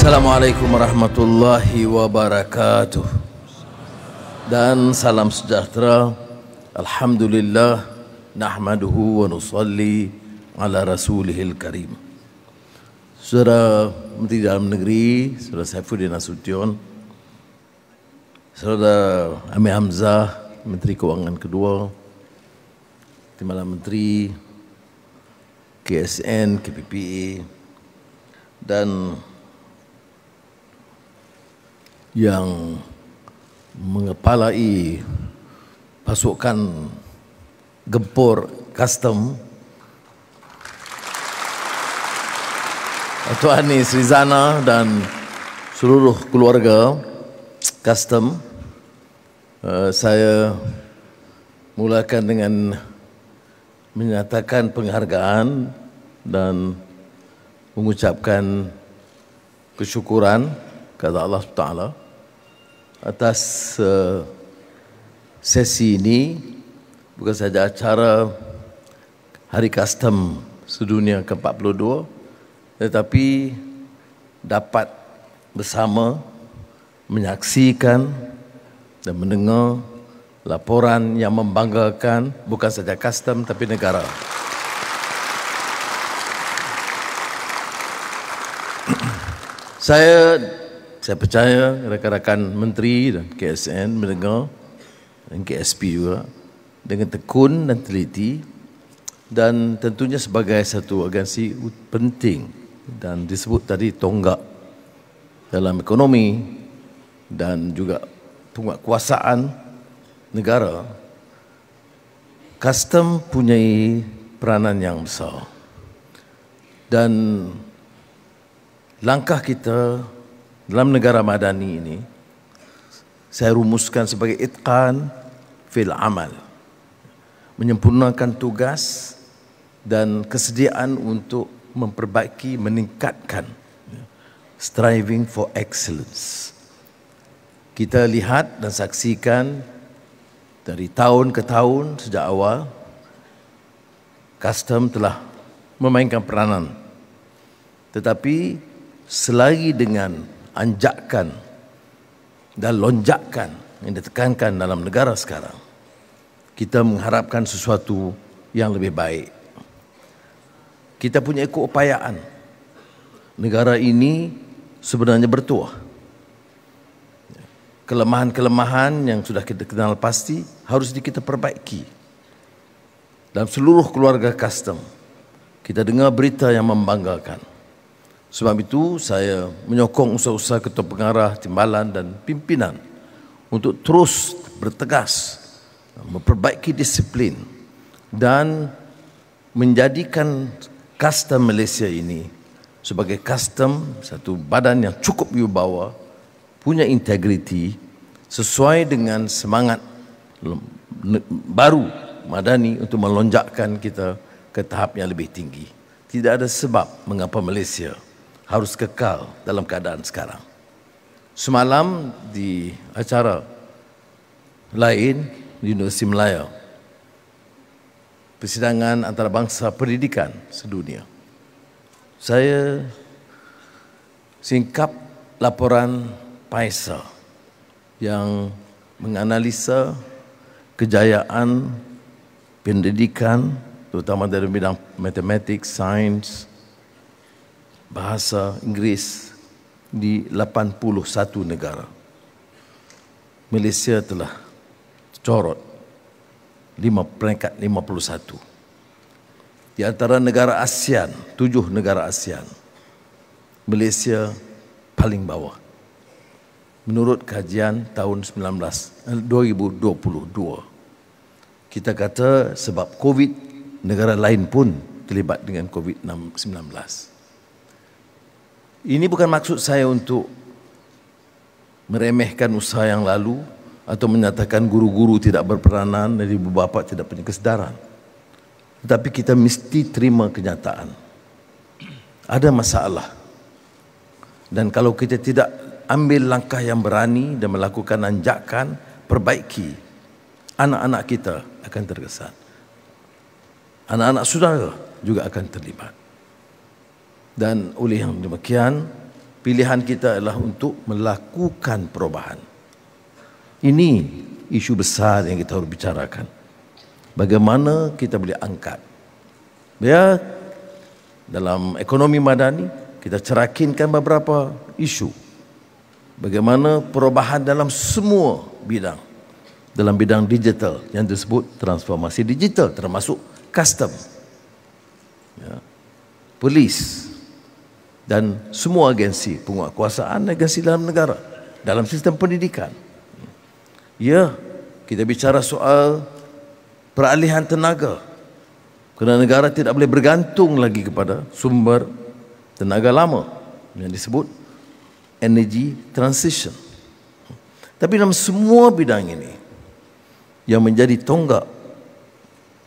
Assalamualaikum warahmatullahi wabarakatuh. Dan salam sejahtera. Alhamdulillah Nahmaduhu wa nusalli Ala rasulihil karim. Saudara Menteri Dalam Negeri Saudara Saifuddin Nasution Saudara Amir Hamzah Menteri Kewangan Kedua Timbalan Menteri KSN, KPPA dan yang mengepalai pasukan gempur custom. Tuan Ani Srizana dan seluruh keluarga custom uh, saya mulakan dengan menyatakan penghargaan dan mengucapkan kesyukuran kepada Allah Taala atas uh, sesi ini bukan saja acara Hari Custom Sedunia ke-42 tetapi dapat bersama menyaksikan dan mendengar laporan yang membanggakan bukan saja custom tapi negara. Saya saya percaya rakan-rakan menteri dan KSN mendengar dan KSP juga dengan tekun dan teliti dan tentunya sebagai satu agensi penting dan disebut tadi tonggak dalam ekonomi dan juga penguatkuasaan negara custom punyai peranan yang besar. Dan langkah kita dalam negara madani ini saya rumuskan sebagai itqan fil amal. Menyempurnakan tugas dan kesediaan untuk memperbaiki meningkatkan striving for excellence. Kita lihat dan saksikan dari tahun ke tahun sejak awal custom telah memainkan peranan. Tetapi selagi dengan anjakan dan lonjakan yang ditekankan dalam negara sekarang. Kita mengharapkan sesuatu yang lebih baik. Kita punya keupayaan. Negara ini sebenarnya bertuah. Kelemahan-kelemahan yang sudah kita kenal pasti harus kita perbaiki. Dalam seluruh keluarga custom kita dengar berita yang membanggakan sebab itu saya menyokong usaha-usaha ketua pengarah, timbalan dan pimpinan untuk terus bertegas memperbaiki disiplin dan menjadikan custom Malaysia ini sebagai custom satu badan yang cukup wibawa punya integriti sesuai dengan semangat baru madani untuk melonjakkan kita ke tahap yang lebih tinggi. Tidak ada sebab mengapa Malaysia harus kekal dalam keadaan sekarang. Semalam di acara lain di Universiti Melaya, persidangan antarabangsa pendidikan sedunia, saya singkap laporan Paisa yang menganalisa kejayaan pendidikan terutama dari bidang matematik, sains, bahasa Inggeris di 81 negara. Malaysia telah corot lima peringkat 51. Di antara negara ASEAN, tujuh negara ASEAN, Malaysia paling bawah. Menurut kajian tahun 19, 2022, kita kata sebab COVID, negara lain pun terlibat dengan COVID-19. Ini bukan maksud saya untuk meremehkan usaha yang lalu atau menyatakan guru-guru tidak berperanan dan ibu bapa tidak punya kesedaran. Tetapi kita mesti terima kenyataan. Ada masalah. Dan kalau kita tidak ambil langkah yang berani dan melakukan anjakan, perbaiki, anak-anak kita akan terkesan. Anak-anak saudara juga akan terlibat. Dan oleh yang demikian, pilihan kita adalah untuk melakukan perubahan. Ini isu besar yang kita harus bicarakan. Bagaimana kita boleh angkat. Ya, dalam ekonomi madani, kita cerakinkan beberapa isu. Bagaimana perubahan dalam semua bidang. Dalam bidang digital yang disebut transformasi digital termasuk custom. Ya. Polis, dan semua agensi penguatkuasaan agensi dalam negara dalam sistem pendidikan. Ya, kita bicara soal peralihan tenaga. Kerana negara tidak boleh bergantung lagi kepada sumber tenaga lama yang disebut energy transition. Tapi dalam semua bidang ini yang menjadi tonggak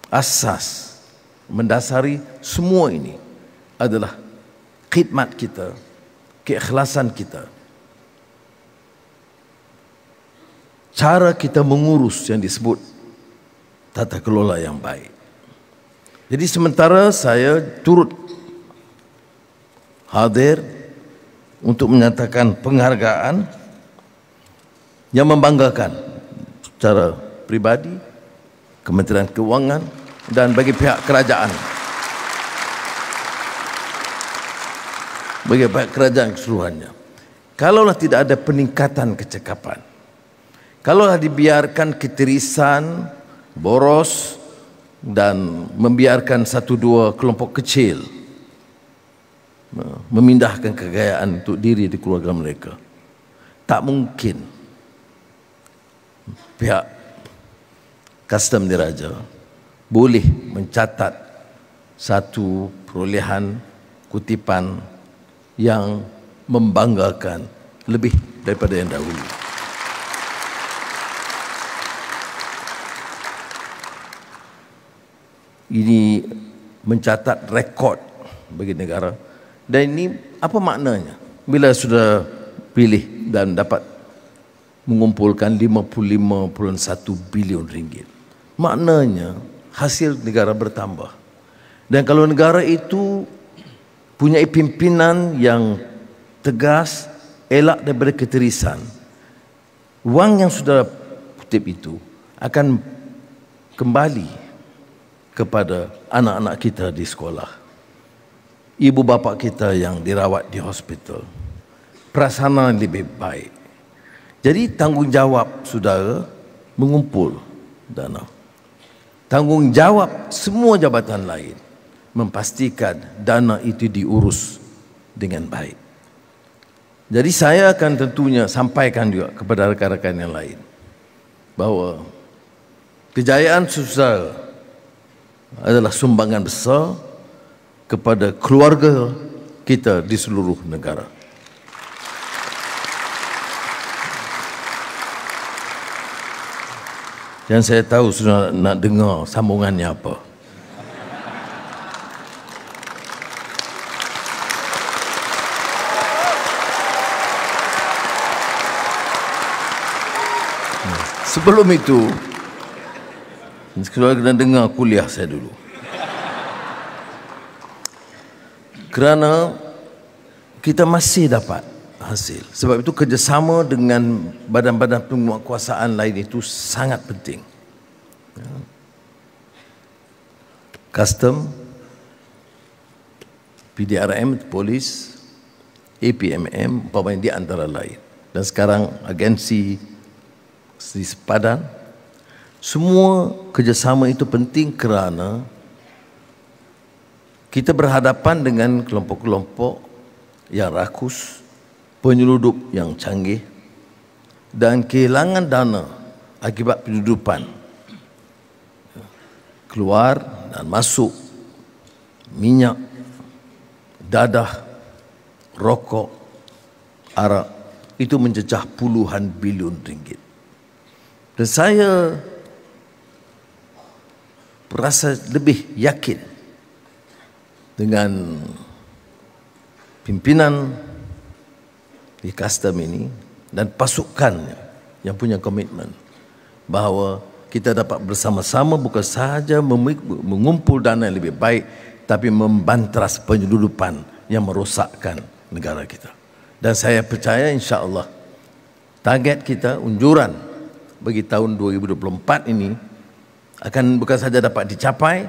asas mendasari semua ini adalah khidmat kita, keikhlasan kita. Cara kita mengurus yang disebut tata kelola yang baik. Jadi sementara saya turut hadir untuk menyatakan penghargaan yang membanggakan secara pribadi, Kementerian Keuangan dan bagi pihak kerajaan. Bagi kerajaan keseluruhannya. Kalaulah tidak ada peningkatan kecekapan, kalaulah dibiarkan ketirisan, boros dan membiarkan satu dua kelompok kecil memindahkan kekayaan untuk diri di keluarga mereka, tak mungkin pihak custom diraja boleh mencatat satu perolehan kutipan yang membanggakan lebih daripada yang dahulu. Ini mencatat rekod bagi negara. Dan ini apa maknanya? Bila sudah pilih dan dapat mengumpulkan 55.1 bilion ringgit maknanya hasil negara bertambah. Dan kalau negara itu punya pimpinan yang tegas, elak daripada keterisan. Wang yang sudah kutip itu akan kembali kepada anak-anak kita di sekolah. Ibu bapa kita yang dirawat di hospital. Perasaan lebih baik. Jadi tanggungjawab saudara mengumpul dana. Tanggungjawab semua jabatan lain memastikan dana itu diurus dengan baik. Jadi saya akan tentunya sampaikan juga kepada rakan-rakan yang lain bahawa kejayaan susah adalah sumbangan besar kepada keluarga kita di seluruh negara. Dan saya tahu sudah nak dengar sambungannya apa. Sebelum itu Sekarang kena dengar kuliah saya dulu. Kerana Kita masih dapat hasil. Sebab itu kerjasama dengan Badan-badan penguatkuasaan lain itu Sangat penting. Custom PDRM, polis APMM, apa di antara lain. Dan sekarang agensi sepadan semua kerjasama itu penting kerana kita berhadapan dengan kelompok-kelompok yang rakus, penyeludup yang canggih dan kehilangan dana akibat penyeludupan keluar dan masuk minyak, dadah, rokok, arak itu mencecah puluhan bilion ringgit. Dan saya berasa lebih yakin dengan pimpinan di custom ini dan pasukan yang punya komitmen bahawa kita dapat bersama-sama bukan sahaja mengumpul dana yang lebih baik tapi membantras penyeludupan yang merosakkan negara kita. Dan saya percaya insya Allah target kita unjuran bagi tahun 2024 ini akan bukan saja dapat dicapai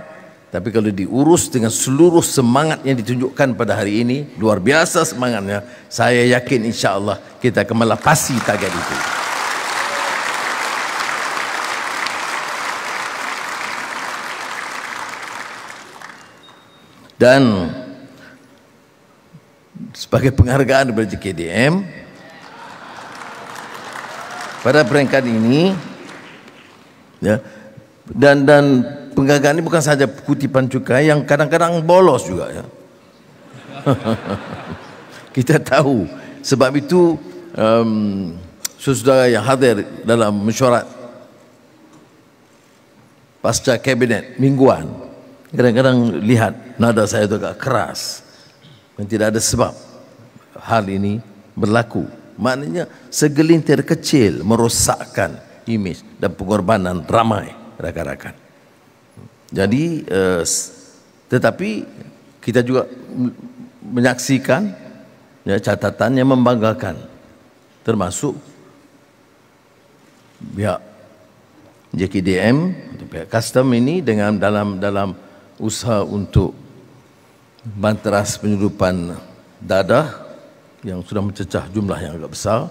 tapi kalau diurus dengan seluruh semangat yang ditunjukkan pada hari ini luar biasa semangatnya saya yakin insya Allah kita akan melapasi target itu. Dan sebagai penghargaan kepada JKDM pada peringkat ini ya dan dan penghargaan ini bukan saja kutipan cukai yang kadang-kadang bolos juga ya kita tahu sebab itu um, saudara yang hadir dalam mesyuarat pasca kabinet mingguan kadang-kadang lihat nada saya itu agak keras dan tidak ada sebab hal ini berlaku. Maknanya segelintir kecil merosakkan imej dan pengorbanan ramai rakan-rakan. Jadi uh, tetapi kita juga menyaksikan ya, catatan yang membanggakan termasuk pihak JKDM pihak custom ini dengan dalam dalam usaha untuk banteras penyeludupan dadah yang sudah mencecah jumlah yang agak besar.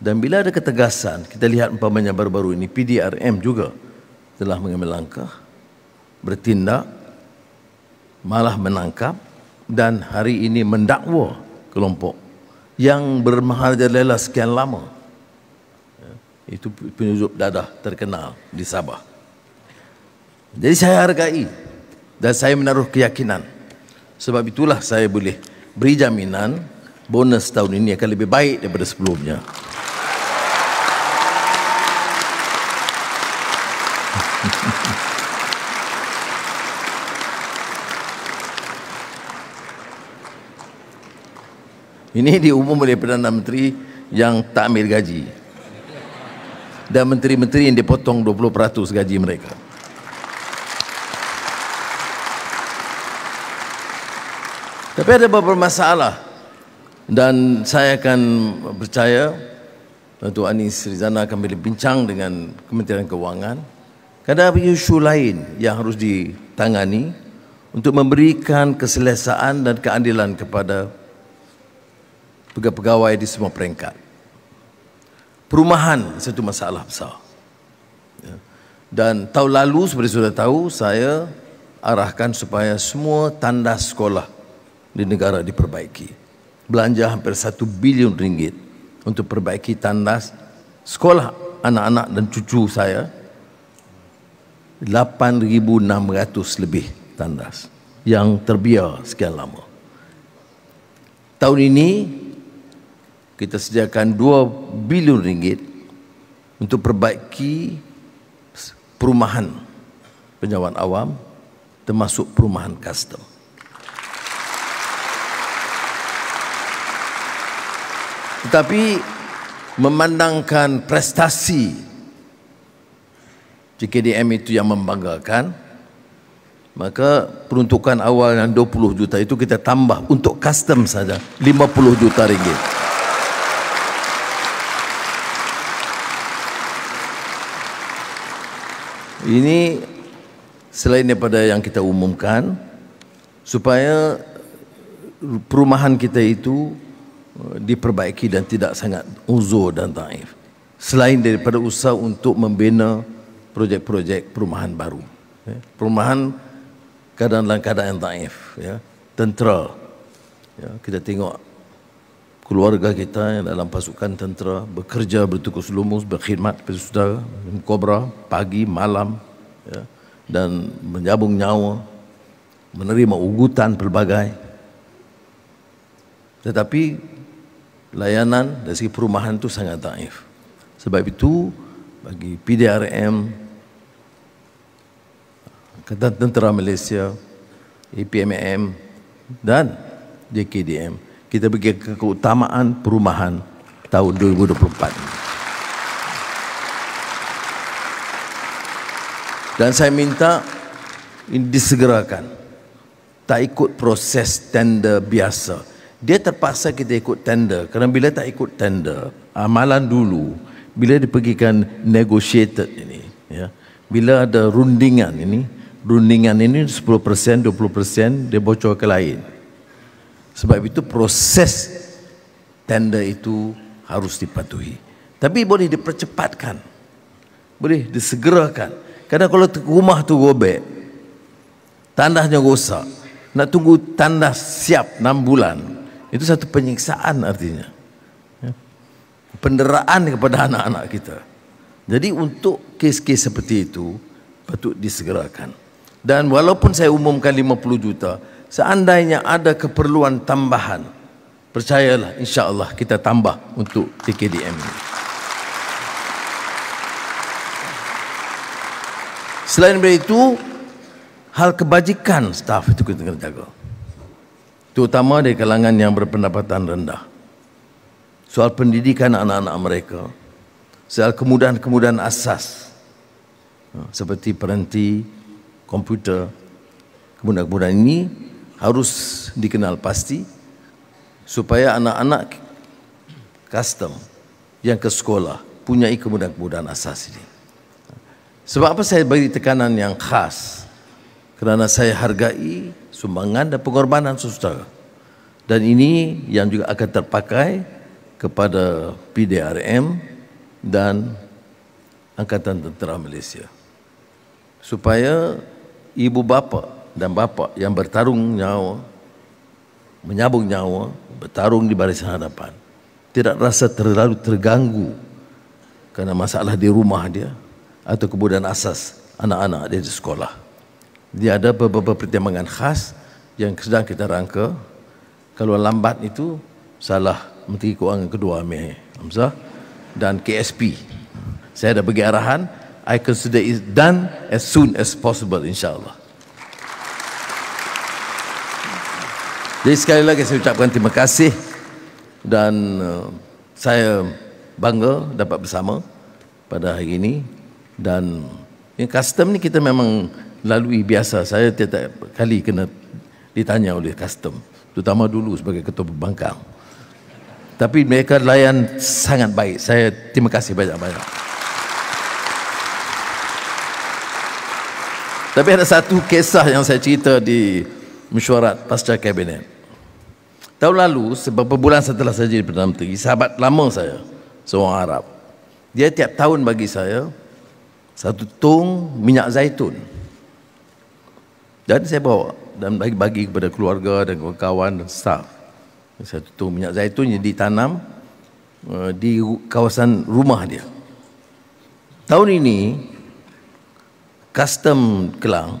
Dan bila ada ketegasan kita lihat umpamanya baru-baru ini PDRM juga telah mengambil langkah bertindak malah menangkap dan hari ini mendakwa kelompok yang bermaharajalela sekian lama. Ya, itu penyusup dadah terkenal di Sabah. Jadi saya hargai dan saya menaruh keyakinan. Sebab itulah saya boleh beri jaminan bonus tahun ini akan lebih baik daripada sebelumnya. Ini diumum oleh Perdana Menteri yang tak ambil gaji. Dan menteri-menteri yang dipotong 20% gaji mereka. Tapi ada beberapa masalah dan saya akan percaya Datuk Anis Rizana akan berbincang dengan Kementerian Keuangan Kadang ada isu lain yang harus ditangani untuk memberikan keselesaan dan keadilan kepada pegawai-pegawai di semua peringkat. Perumahan satu masalah besar. Ya. Dan tahun lalu seperti sudah tahu saya arahkan supaya semua tanda sekolah di negara diperbaiki. Belanja hampir satu bilion ringgit untuk perbaiki tandas sekolah anak-anak dan cucu saya. 8,600 lebih tandas yang terbiar sekian lama. Tahun ini kita sediakan 2 bilion ringgit untuk perbaiki perumahan penyawan awam termasuk perumahan custom. Tetapi memandangkan prestasi JKDM itu yang membanggakan maka peruntukan awal yang 20 juta itu kita tambah untuk custom saja 50 juta ringgit. Ini selain daripada yang kita umumkan supaya perumahan kita itu diperbaiki dan tidak sangat uzur dan taif. Selain daripada usaha untuk membina projek-projek perumahan baru. Ya. Perumahan keadaan dalam keadaan yang taif. Ya. Tentera. Ya. Kita tengok keluarga kita yang dalam pasukan tentera bekerja bertukus lumus, berkhidmat kepada saudara, kobra, pagi, malam. Ya. Dan menjabung nyawa, menerima ugutan pelbagai. Tetapi layanan dari segi perumahan itu sangat taif. Sebab itu bagi PDRM, Ketan Tentera Malaysia, APMM dan JKDM, kita bagi keutamaan perumahan tahun 2024 Dan saya minta ini disegerakan. Tak ikut proses tender biasa dia terpaksa kita ikut tender. Kerana bila tak ikut tender amalan dulu bila dipergikan negotiated ini ya bila ada rundingan ini rundingan ini 10% 20% dia bocor ke lain. Sebab itu proses tender itu harus dipatuhi. Tapi boleh dipercepatkan boleh disegerakan. Kerana kalau rumah tu robek tandahnya rosak nak tunggu tandas siap 6 bulan itu satu penyiksaan artinya. Ya. Penderaan kepada anak-anak kita. Jadi untuk kes-kes seperti itu patut disegerakan. Dan walaupun saya umumkan 50 juta, seandainya ada keperluan tambahan, percayalah insya-Allah kita tambah untuk TKDM ini. Selain itu, hal kebajikan staf itu kita kena jaga terutama dari kalangan yang berpendapatan rendah. Soal pendidikan anak-anak mereka, soal kemudahan-kemudahan asas ha, seperti perhenti, komputer, kemudahan-kemudahan ini harus dikenal pasti supaya anak-anak custom yang ke sekolah punya kemudahan-kemudahan asas ini. Sebab apa saya beri tekanan yang khas? Kerana saya hargai sumbangan dan pengorbanan saudara. Dan ini yang juga akan terpakai kepada PDRM dan Angkatan Tentera Malaysia. Supaya ibu bapa dan bapa yang bertarung nyawa, menyabung nyawa, bertarung di barisan hadapan, tidak rasa terlalu terganggu kerana masalah di rumah dia atau kemudian asas anak-anak dia di sekolah dia ada beberapa pertimbangan khas yang sedang kita rangka. Kalau lambat itu salah Menteri Keuangan kedua Amir Hamzah dan KSP saya dah bagi arahan I consider it done as soon as possible insyaAllah. Jadi sekali lagi saya ucapkan terima kasih dan uh, saya bangga dapat bersama pada hari ini. Dan yang custom ni kita memang lalui biasa. Saya tiap kali kena ditanya oleh custom terutama dulu sebagai ketua pembangkang. Tapi mereka layan sangat baik. Saya terima kasih banyak-banyak. Tapi ada satu kisah yang saya cerita di mesyuarat pasca kabinet. Tahun lalu beberapa bulan setelah saya jadi Perdana Menteri sahabat lama saya seorang Arab dia tiap tahun bagi saya satu tong minyak zaitun dan saya bawa dan bagi-bagi kepada keluarga dan kawan-kawan dan staff. Satu tu minyak zaitun yang ditanam uh, di kawasan rumah dia. Tahun ini custom Kelang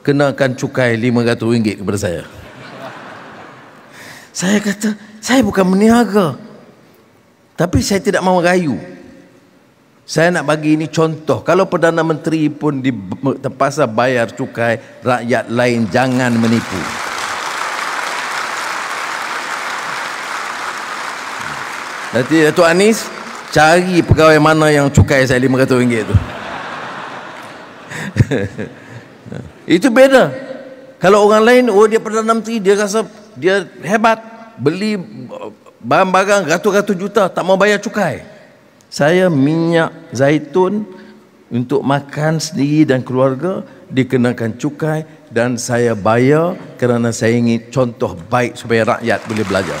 kenakan cukai RM500 kepada saya. Saya kata, saya bukan meniaga. Tapi saya tidak mahu rayu. Saya nak bagi ini contoh. Kalau Perdana Menteri pun terpaksa bayar cukai, rakyat lain jangan menipu. Nanti Datuk Anis, cari pegawai mana yang cukai saya RM500 itu. itu beda. Kalau orang lain, oh dia Perdana Menteri, dia rasa dia hebat. Beli barang-barang ratus-ratus juta, tak mau bayar cukai saya minyak zaitun untuk makan sendiri dan keluarga dikenakan cukai dan saya bayar kerana saya ingin contoh baik supaya rakyat boleh belajar.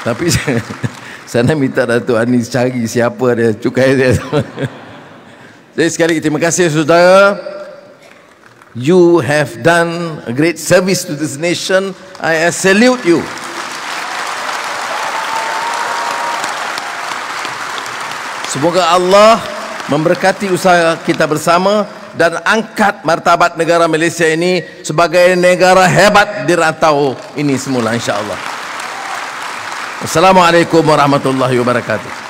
Tapi saya, saya nak minta Datuk Anis cari siapa dia cukai dia. Jadi sekali lagi terima kasih saudara. You have done a great service to this nation. I salute you. Semoga Allah memberkati usaha kita bersama dan angkat martabat negara Malaysia ini sebagai negara hebat di rantau ini semula insya-Allah. Assalamualaikum warahmatullahi wabarakatuh.